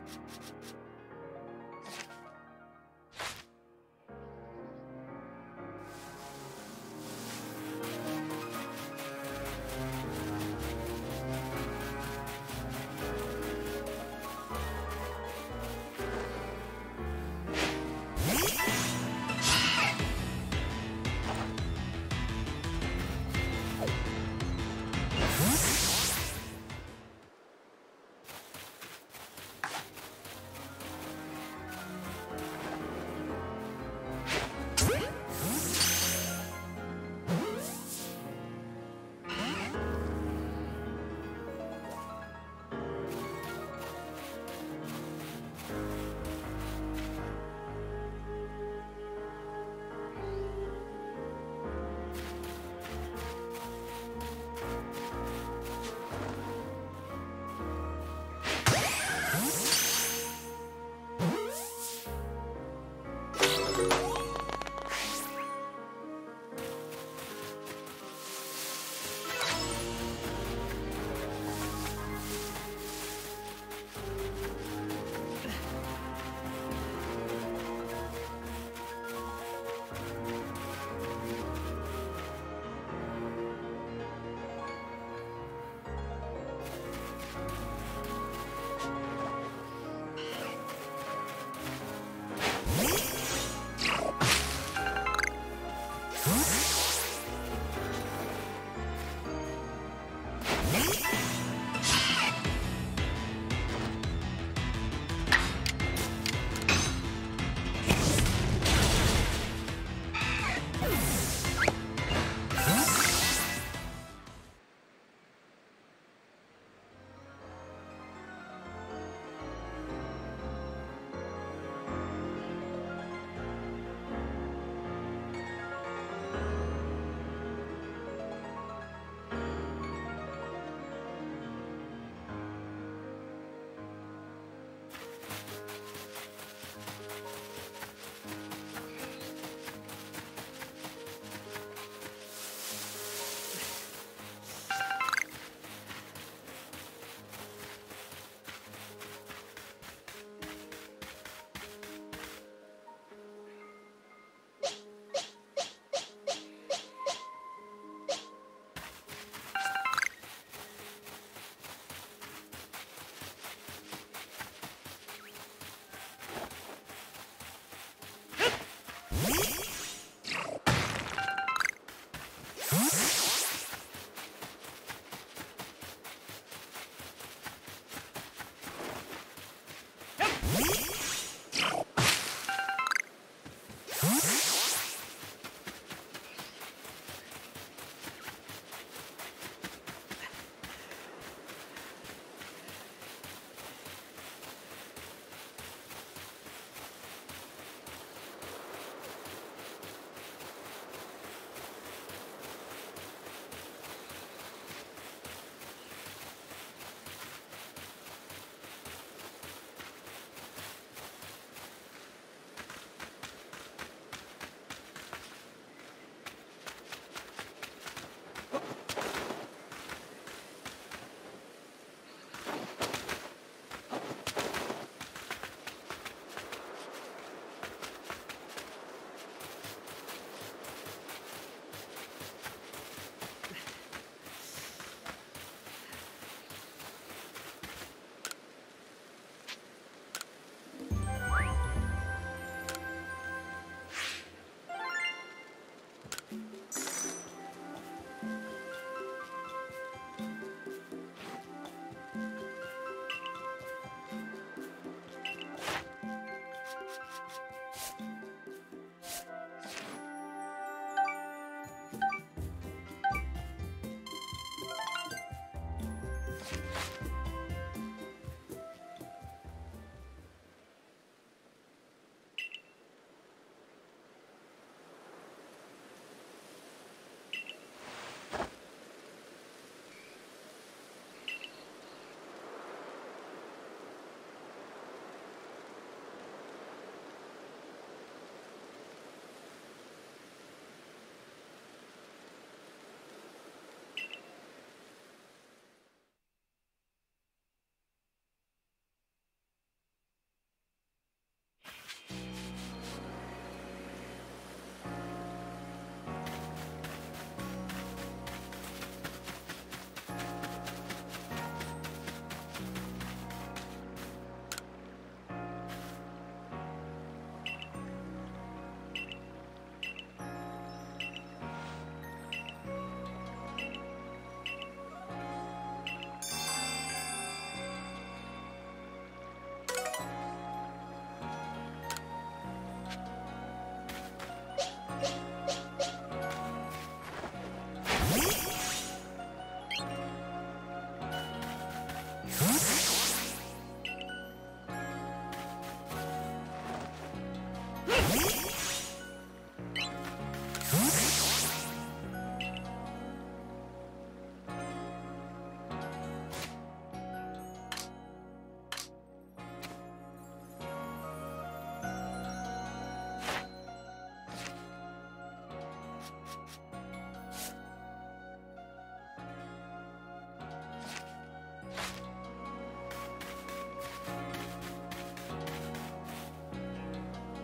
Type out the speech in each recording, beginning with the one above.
うん。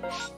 you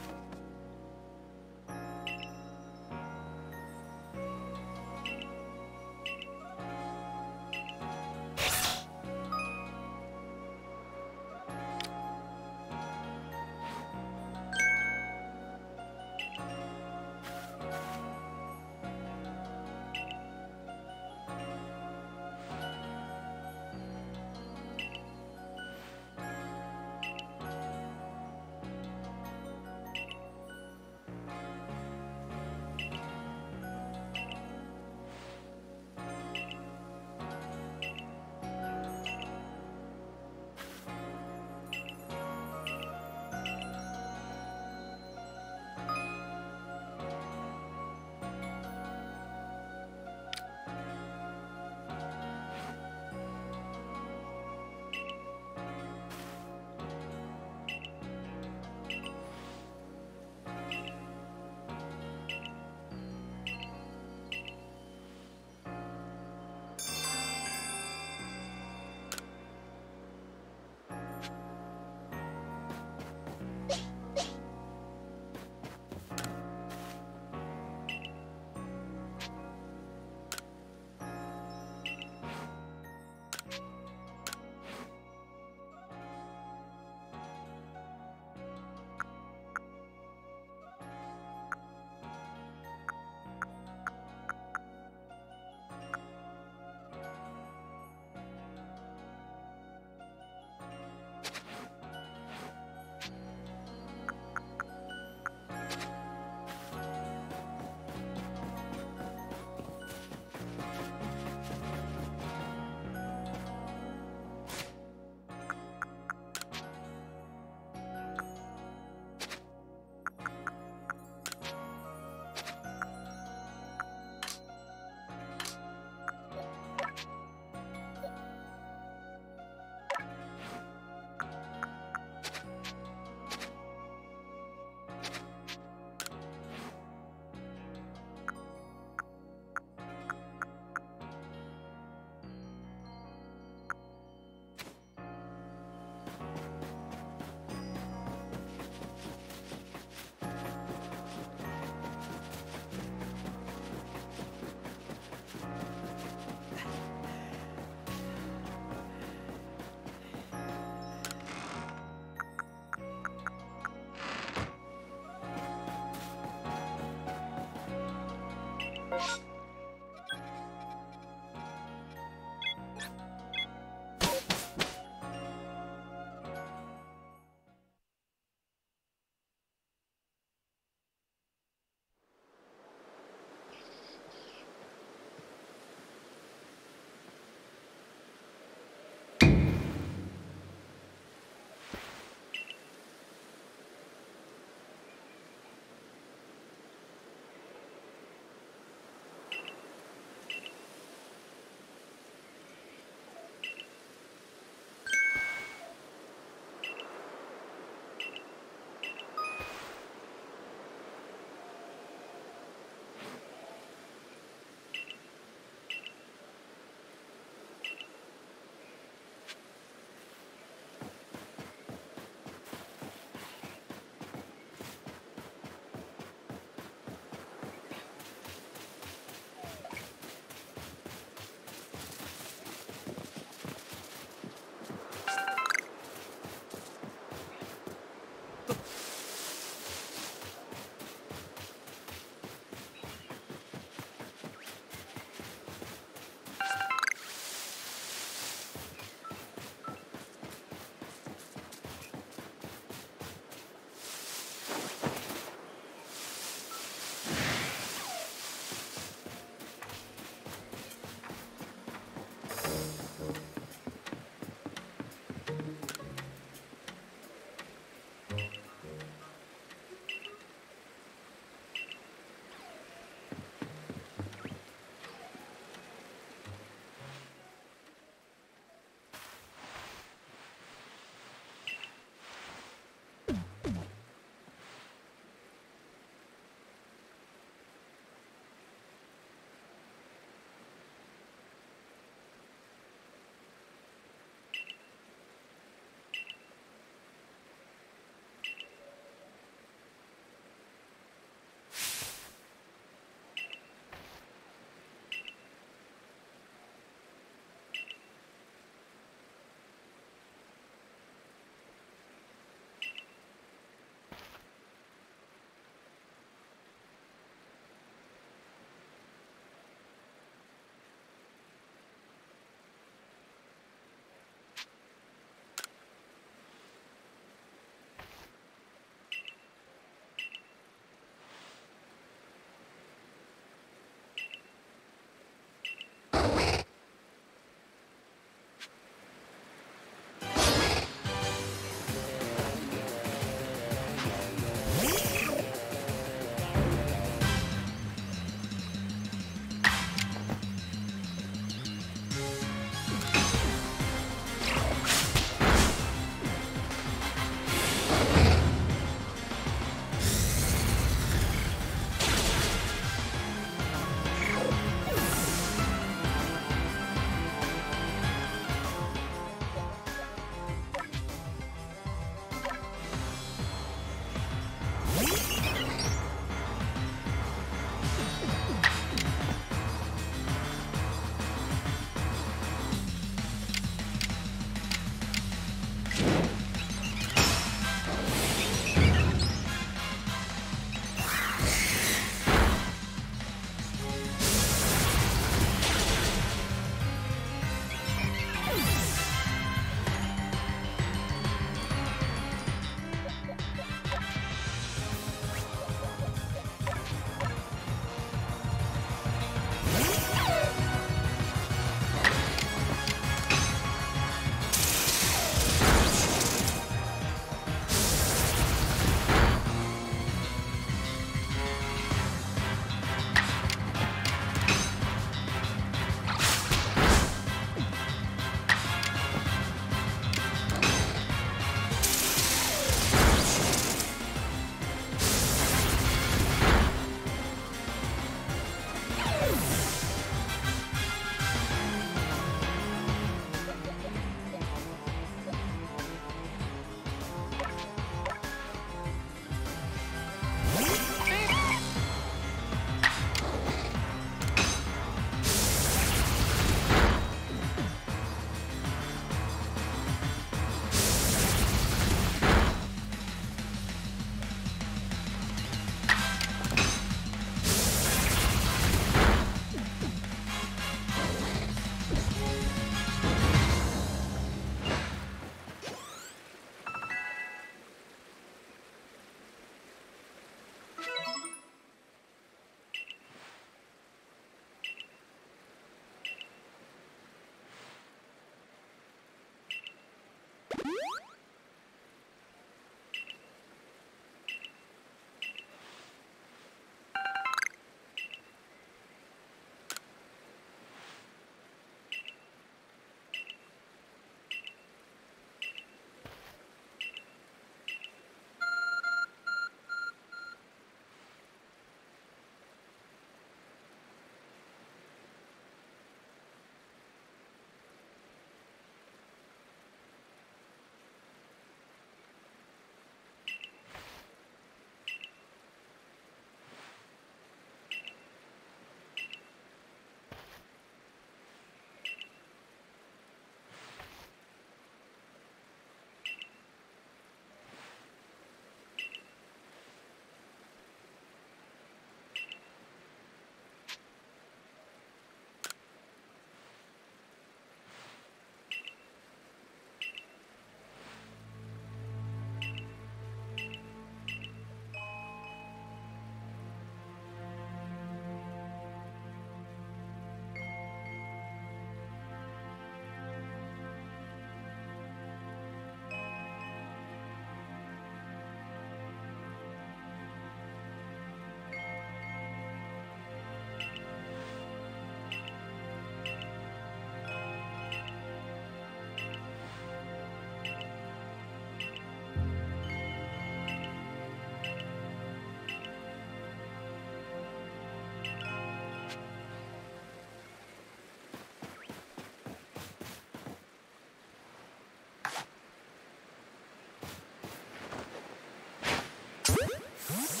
What?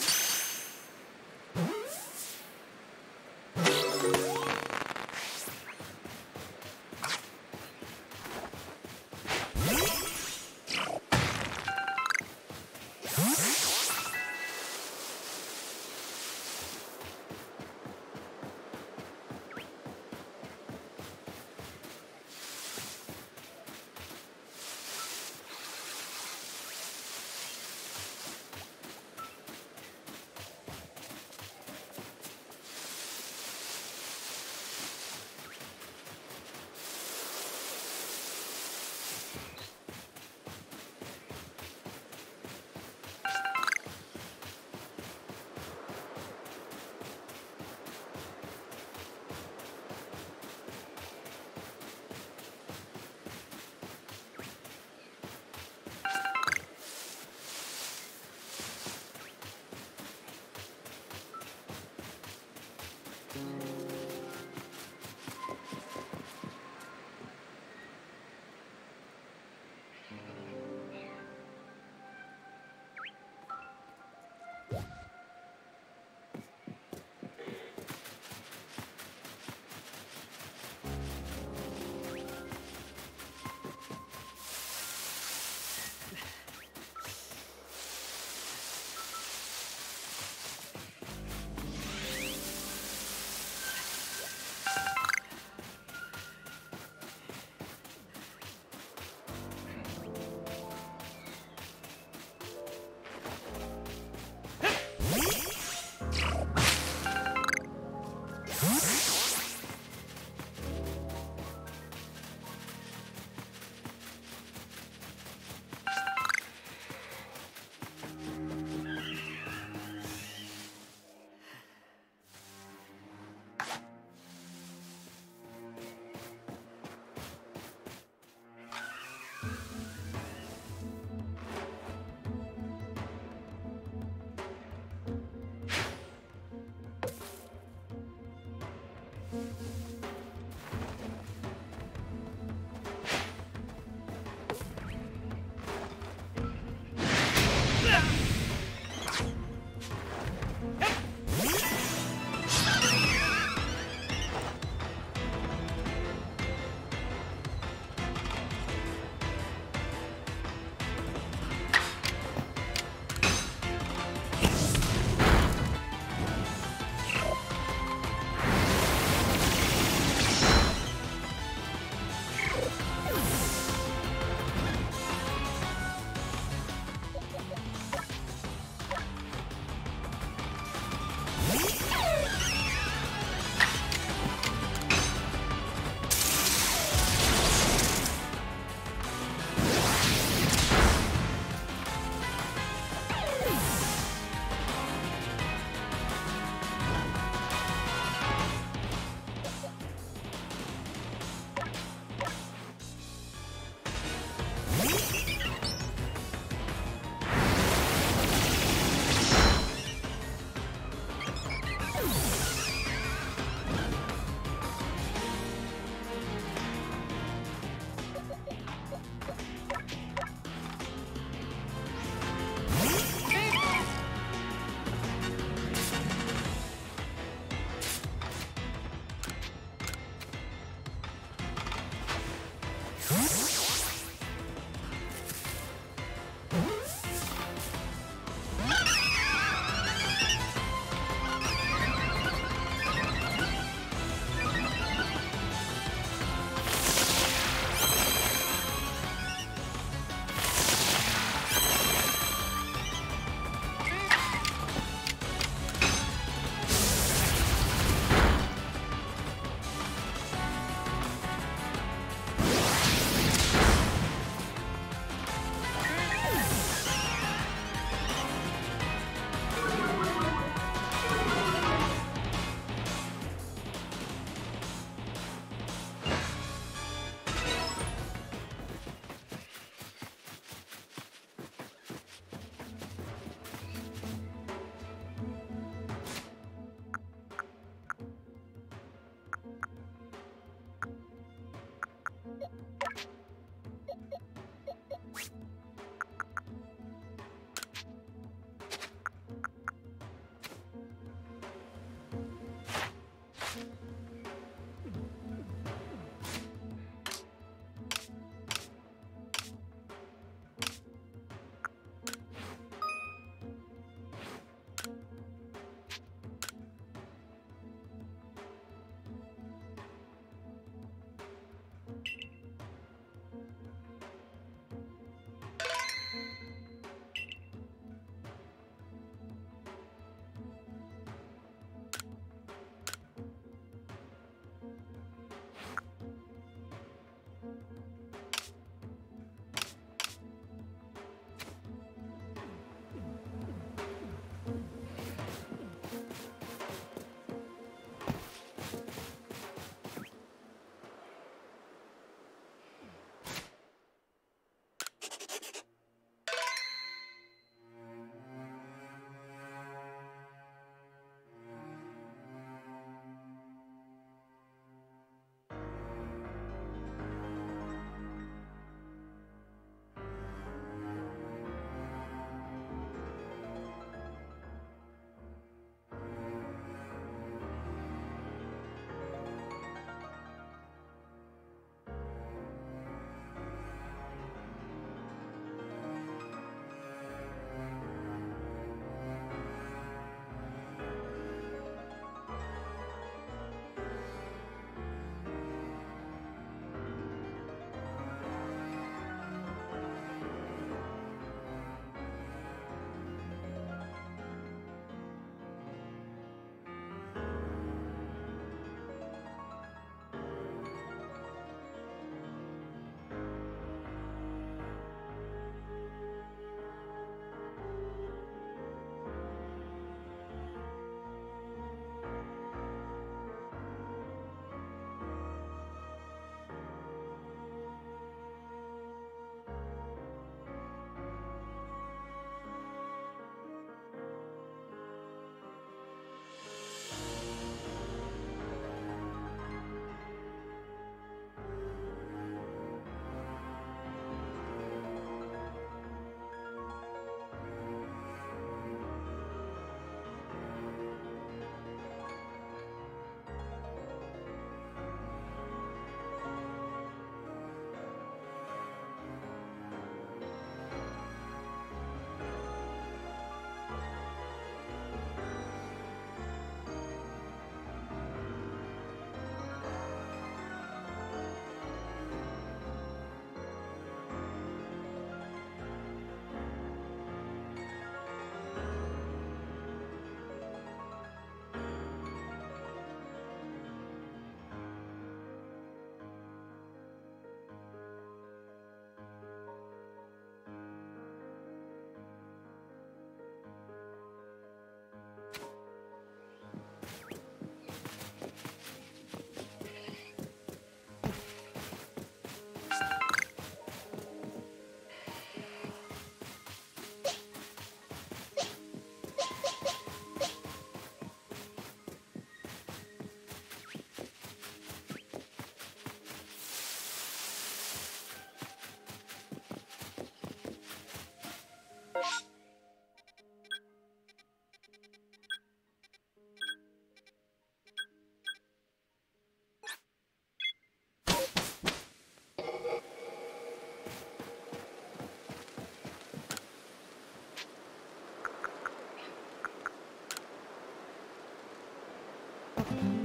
You